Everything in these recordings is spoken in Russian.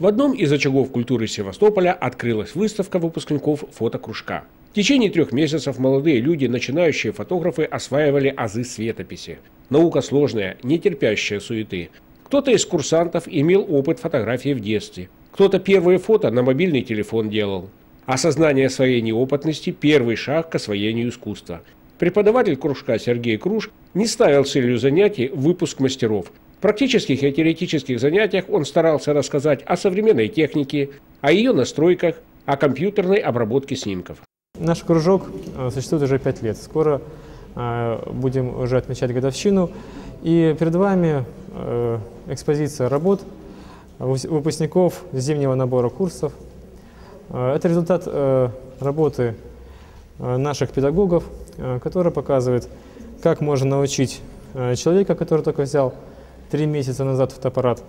В одном из очагов культуры Севастополя открылась выставка выпускников фотокружка. В течение трех месяцев молодые люди, начинающие фотографы, осваивали азы светописи. Наука сложная, не терпящая суеты. Кто-то из курсантов имел опыт фотографии в детстве. Кто-то первые фото на мобильный телефон делал. Осознание своей неопытности – первый шаг к освоению искусства. Преподаватель кружка Сергей Круш не ставил целью занятий выпуск мастеров. Практических и теоретических занятиях он старался рассказать о современной технике, о ее настройках, о компьютерной обработке снимков. Наш кружок э, существует уже пять лет. Скоро э, будем уже отмечать годовщину. И перед вами э, экспозиция работ выпускников зимнего набора курсов. Это результат работы наших педагогов, который показывает, как можно научить человека, который только взял три месяца назад фотоаппарат,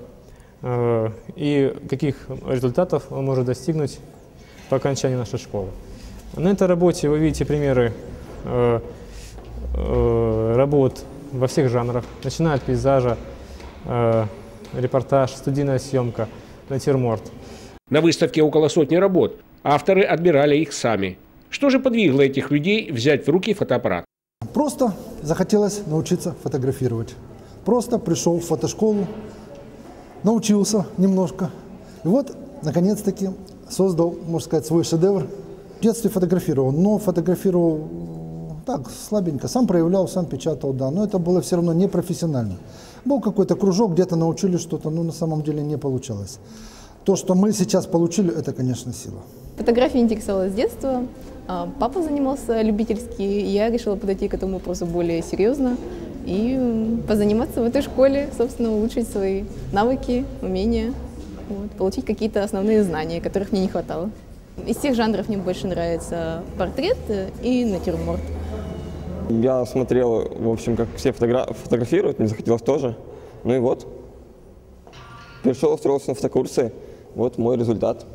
и каких результатов он может достигнуть по окончании нашей школы. На этой работе вы видите примеры э, э, работ во всех жанрах, начиная от пейзажа, э, репортаж, студийная съемка, натюрморт. На выставке около сотни работ. Авторы отбирали их сами. Что же подвигло этих людей взять в руки фотоаппарат? Просто захотелось научиться фотографировать. Просто пришел в фотошколу, научился немножко. И вот, наконец-таки, создал, можно сказать, свой шедевр – в детстве фотографировал, но фотографировал так, слабенько. Сам проявлял, сам печатал, да. Но это было все равно непрофессионально. Был какой-то кружок, где-то научили что-то, но на самом деле не получалось. То, что мы сейчас получили, это, конечно, сила. Фотографией интересовалась с детства. А, папа занимался любительски, и я решила подойти к этому вопросу более серьезно и позаниматься в этой школе, собственно, улучшить свои навыки, умения, вот, получить какие-то основные знания, которых мне не хватало. Из всех жанров мне больше нравится портрет и натюрморт. Я смотрел, в общем, как все фотогра фотографируют, мне захотелось тоже. Ну и вот. Пришел, устроился на фотокурсы. Вот мой результат.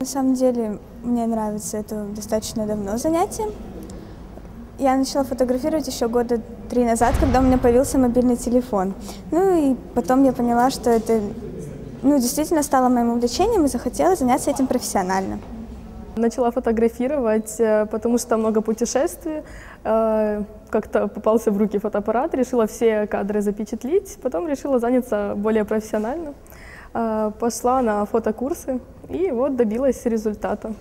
На самом деле, мне нравится это достаточно давно занятие. Я начала фотографировать еще года три назад, когда у меня появился мобильный телефон. Ну и потом я поняла, что это ну, действительно стало моим увлечением и захотела заняться этим профессионально. Начала фотографировать, э, потому что много путешествий. Э, как-то попался в руки фотоаппарат, решила все кадры запечатлить, потом решила заняться более профессионально. Э, пошла на фотокурсы и вот добилась результата.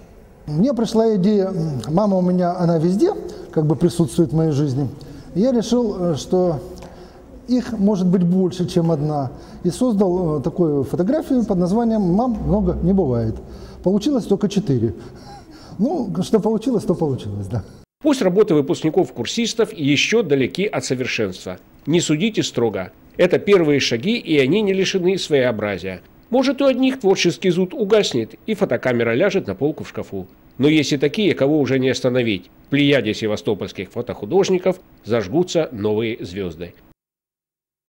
Мне пришла идея, мама у меня, она везде, как бы присутствует в моей жизни. я решил, что их может быть больше, чем одна. И создал такую фотографию под названием «Мам много не бывает». Получилось только четыре. Ну, что получилось, то получилось, да. Пусть работы выпускников-курсистов еще далеки от совершенства. Не судите строго. Это первые шаги, и они не лишены своеобразия. Может, у одних творческий зуд угаснет, и фотокамера ляжет на полку в шкафу. Но есть и такие, кого уже не остановить. В плеяде севастопольских фотохудожников зажгутся новые звезды.